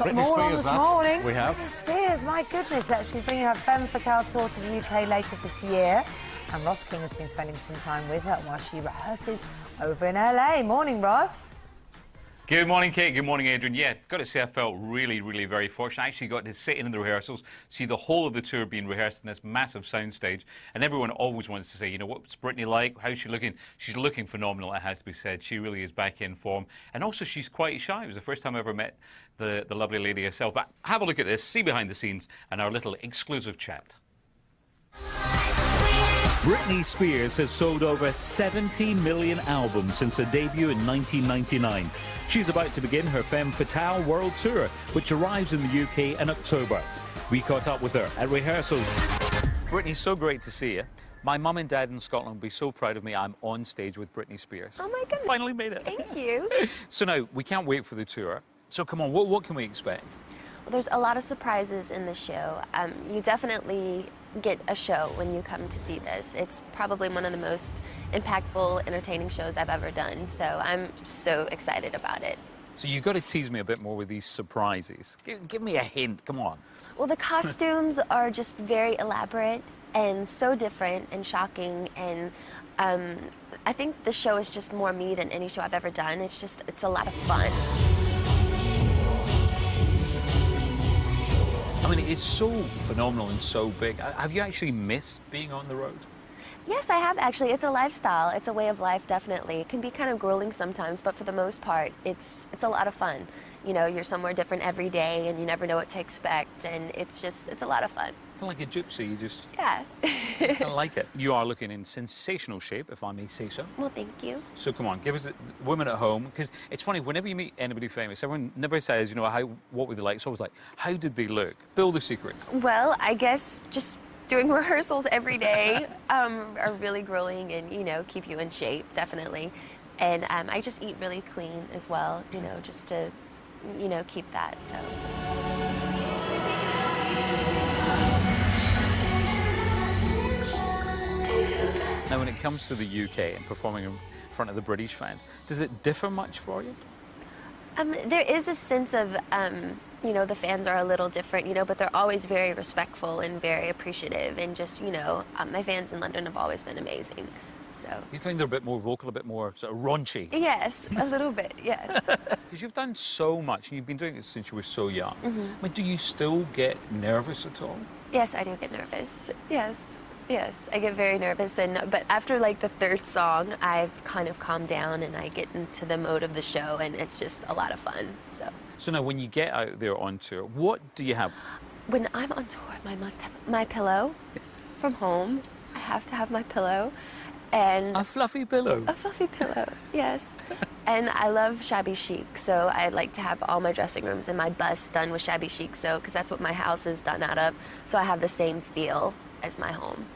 got Britney them all on this morning. We have. Britney Spears, my goodness, actually bringing her Femme Fatale tour to the UK later this year. And Ross King has been spending some time with her while she rehearses over in LA. Morning, Ross. Good morning, Kate. Good morning, Adrian. Yeah, got to say, I felt really, really very fortunate. I actually got to sit in the rehearsals, see the whole of the tour being rehearsed in this massive soundstage. And everyone always wants to say, you know, what's Britney like? How's she looking? She's looking phenomenal, it has to be said. She really is back in form. And also, she's quite shy. It was the first time I ever met the, the lovely lady herself. But have a look at this, see behind the scenes, and our little exclusive chat. Britney Spears has sold over 70 million albums since her debut in 1999. She's about to begin her Femme Fatale World Tour, which arrives in the UK in October. We caught up with her at rehearsals. Britney, so great to see you. My mum and dad in Scotland will be so proud of me. I'm on stage with Britney Spears. Oh my goodness. Finally made it. Thank you. So now, we can't wait for the tour. So come on, what, what can we expect? There's a lot of surprises in the show. Um, you definitely get a show when you come to see this. It's probably one of the most impactful, entertaining shows I've ever done. So I'm so excited about it. So you've got to tease me a bit more with these surprises. Give, give me a hint, come on. Well, the costumes are just very elaborate and so different and shocking. And um, I think the show is just more me than any show I've ever done. It's just, it's a lot of fun. I mean, it's so phenomenal and so big. Uh, Have you actually missed being on the road? Yes, I have actually. It's a lifestyle. It's a way of life, definitely. It can be kind of grueling sometimes, but for the most part, it's it's a lot of fun. You know, you're somewhere different every day, and you never know what to expect, and it's just it's a lot of fun. Kind of like a gypsy, you just Yeah. I like it. You are looking in sensational shape, if I may say so. well, thank you. So come on, give us, women at home, because it's funny, whenever you meet anybody famous, everyone never says, you know, how, what were they like? It's always like, how did they look? Build a secret. Well, I guess just doing rehearsals every day um, are really grueling, and you know, keep you in shape, definitely. And um, I just eat really clean as well, you know, just to, you know, keep that. So. Now, when it comes to the UK and performing in front of the British fans, does it differ much for you? Um, there is a sense of, um, you know, the fans are a little different, you know, but they're always very respectful and very appreciative. And just, you know, um, my fans in London have always been amazing. So, You think they're a bit more vocal, a bit more sort of raunchy? yes, a little bit, yes. Because you've done so much, and you've been doing it since you were so young. I mean, do you still get nervous at all? yes, I do get nervous. Yes. Yes, I get very nervous, and but after like the third song, I've kind of calmed down and I get into the mode of the show, and it's just a lot of fun. So, So now, when you get out there on tour, what do you have? when I'm on tour, I must have my pillow from home. I have to have my pillow, and A fluffy pillow. A fluffy pillow, yes. And I love shabby chic, so I like to have all my dressing rooms and my bus done with shabby chic, so because that's what my house is done out of. So I have the same feel as my home.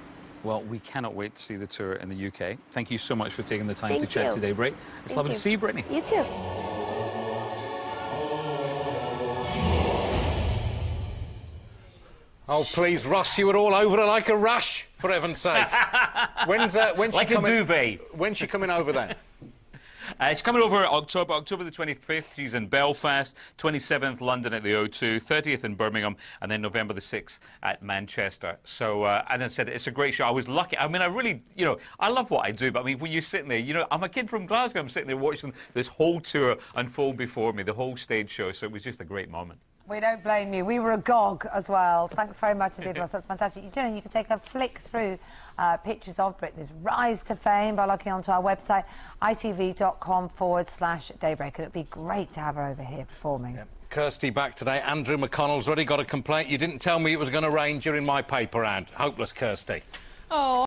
Well, we cannot wait to see the tour in the UK. Thank you so much for taking the time Thank to chat you. today, Bray. It's Thank lovely you. to see you, Britney. You too. Oh, please, Ross, you were all over her like a rash, for heaven's sake. When's, uh, when's Like she a coming, duvet. When's she coming over then? Uh, it's coming over October, October the 25th. He's in Belfast, 27th London at the O2, 30th in Birmingham, and then November the 6th at Manchester. So, uh, and I said it's a great show. I was lucky. I mean, I really, you know, I love what I do, but I mean, when you're sitting there, you know, I'm a kid from Glasgow. I'm sitting there watching this whole tour unfold before me, the whole stage show. So it was just a great moment. We don't blame you. We were agog as well. Thanks very much indeed, Ross. That's fantastic. You know, you can take a flick through uh, pictures of Britney's rise to fame by logging onto our website, itv.com forward slash daybreak. It'd be great to have her over here performing. Kirsty back today. Andrew McConnell's already got a complaint. You didn't tell me it was going to rain during my paper round. Hopeless, Kirsty. Oh,